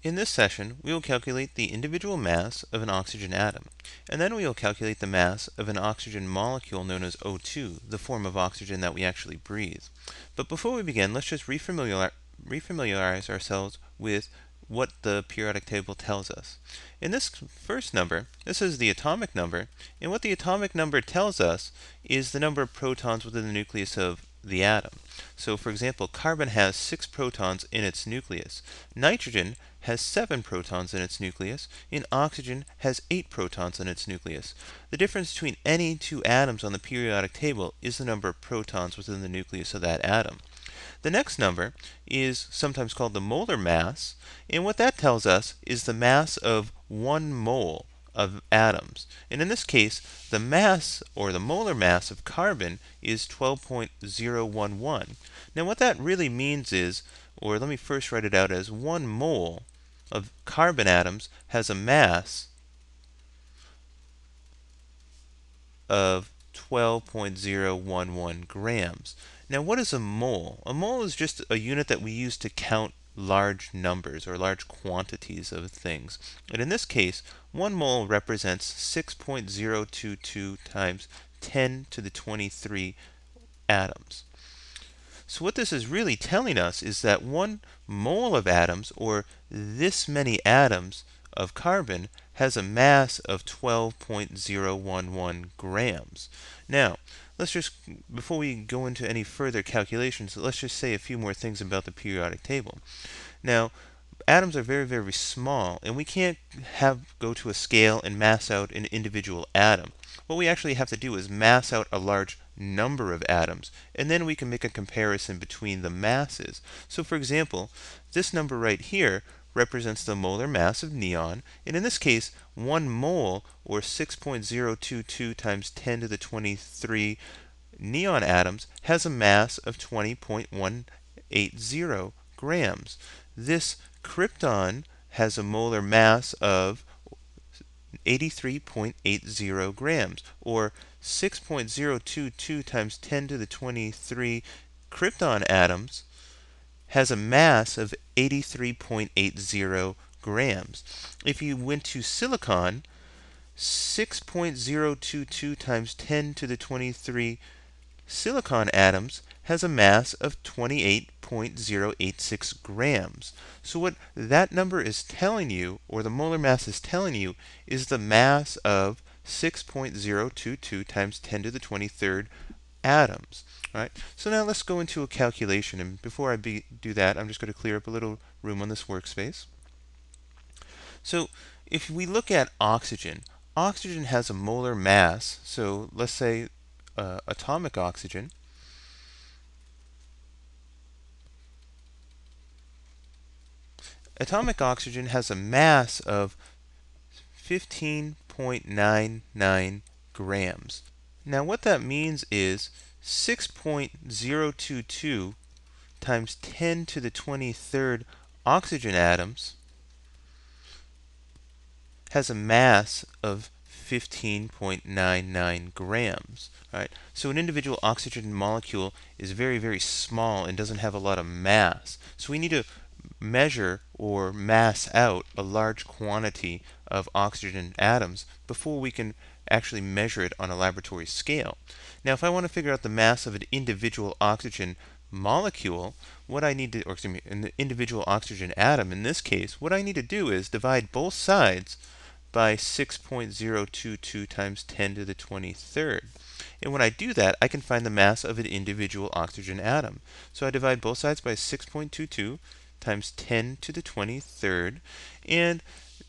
In this session, we will calculate the individual mass of an oxygen atom, and then we will calculate the mass of an oxygen molecule known as O2, the form of oxygen that we actually breathe. But before we begin, let's just refamiliar refamiliarize ourselves with what the periodic table tells us. In this first number, this is the atomic number, and what the atomic number tells us is the number of protons within the nucleus of the atom. So for example, carbon has 6 protons in its nucleus. Nitrogen has 7 protons in its nucleus, and oxygen has 8 protons in its nucleus. The difference between any two atoms on the periodic table is the number of protons within the nucleus of that atom. The next number is sometimes called the molar mass, and what that tells us is the mass of one mole of atoms. And in this case, the mass or the molar mass of carbon is 12.011. Now what that really means is, or let me first write it out as one mole of carbon atoms has a mass of 12.011 grams. Now, what is a mole? A mole is just a unit that we use to count large numbers or large quantities of things. And in this case, one mole represents 6.022 times 10 to the 23 atoms. So what this is really telling us is that one mole of atoms, or this many atoms of carbon, has a mass of 12.011 grams. Now, let's just, before we go into any further calculations, let's just say a few more things about the periodic table. Now, atoms are very, very small, and we can't have go to a scale and mass out an individual atom. What we actually have to do is mass out a large number of atoms, and then we can make a comparison between the masses. So for example, this number right here represents the molar mass of neon, and in this case, 1 mole, or 6.022 times 10 to the 23 neon atoms, has a mass of 20.180 grams. This krypton has a molar mass of 83.80 grams, or 6.022 times 10 to the 23 krypton atoms has a mass of 83.80 grams. If you went to silicon, 6.022 times 10 to the 23 silicon atoms has a mass of 28.086 grams. So what that number is telling you, or the molar mass is telling you, is the mass of 6.022 times 10 to the 23rd atoms. Right, so now let's go into a calculation. And before I be, do that, I'm just going to clear up a little room on this workspace. So if we look at oxygen, oxygen has a molar mass. So let's say uh, atomic oxygen. Atomic oxygen has a mass of 15.99 grams. Now what that means is 6.022 times 10 to the 23rd oxygen atoms has a mass of 15.99 grams. Right? So an individual oxygen molecule is very, very small and doesn't have a lot of mass. So we need to measure or mass out a large quantity of oxygen atoms before we can actually measure it on a laboratory scale. Now, if I want to figure out the mass of an individual oxygen molecule, what I need to, or excuse me, an individual oxygen atom in this case, what I need to do is divide both sides by 6.022 times 10 to the 23rd. And when I do that, I can find the mass of an individual oxygen atom. So I divide both sides by 6.22 times 10 to the 23rd. And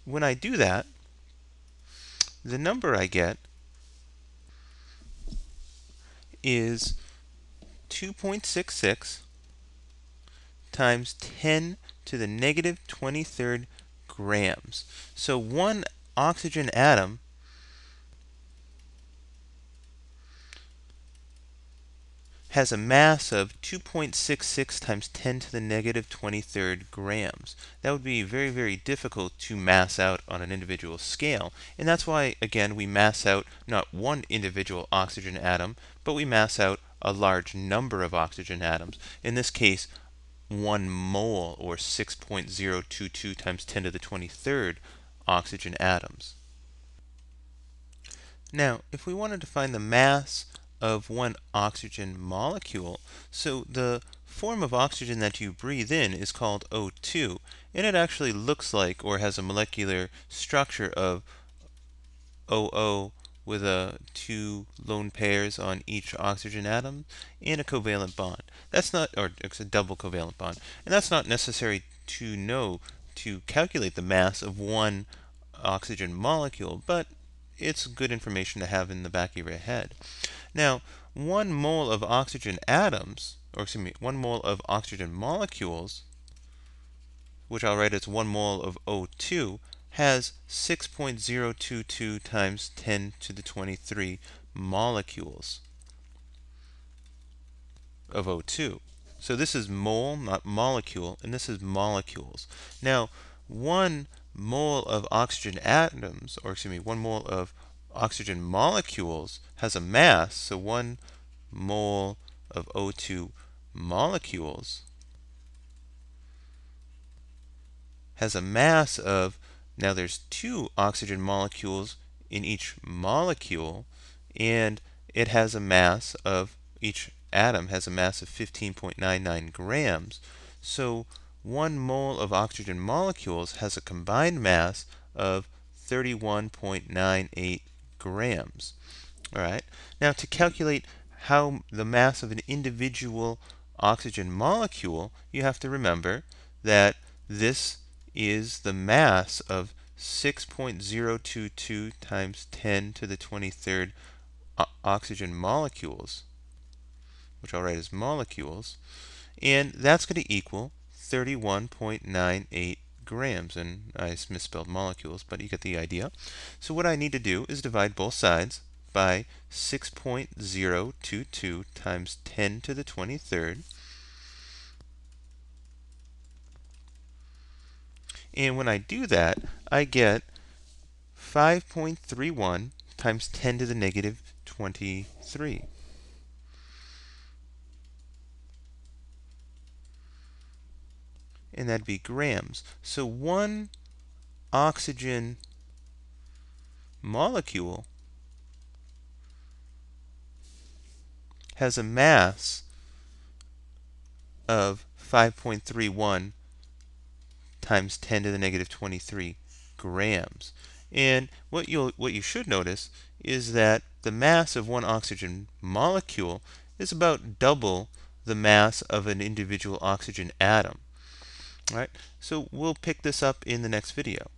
when I do that, the number I get is 2.66 times 10 to the negative 23rd grams. So one oxygen atom has a mass of 2.66 times 10 to the negative 23rd grams. That would be very, very difficult to mass out on an individual scale. And that's why, again, we mass out not one individual oxygen atom, but we mass out a large number of oxygen atoms. In this case, 1 mole or 6.022 times 10 to the 23rd oxygen atoms. Now, if we wanted to find the mass of one oxygen molecule, so the form of oxygen that you breathe in is called O2, and it actually looks like or has a molecular structure of OO with a two lone pairs on each oxygen atom and a covalent bond. That's not, or it's a double covalent bond, and that's not necessary to know to calculate the mass of one oxygen molecule, but it's good information to have in the back of your head. Now, one mole of oxygen atoms, or excuse me, one mole of oxygen molecules, which I'll write as one mole of O2, has 6.022 times 10 to the 23 molecules of O2. So this is mole, not molecule, and this is molecules. Now, one mole of oxygen atoms, or excuse me, one mole of oxygen molecules has a mass, so one mole of O2 molecules has a mass of now there's two oxygen molecules in each molecule and it has a mass of each atom has a mass of 15.99 grams. So one mole of oxygen molecules has a combined mass of 31.98 grams. All right. Now to calculate how the mass of an individual oxygen molecule, you have to remember that this is the mass of 6.022 times 10 to the 23rd oxygen molecules, which I'll write as molecules, and that's going to equal 31.98 grams. And I misspelled molecules, but you get the idea. So what I need to do is divide both sides by 6.022 times 10 to the 23rd And when I do that, I get 5.31 times 10 to the negative 23. And that'd be grams. So one oxygen molecule has a mass of 5.31 times 10 to the negative 23 grams. And what you what you should notice is that the mass of one oxygen molecule is about double the mass of an individual oxygen atom. All right? So we'll pick this up in the next video.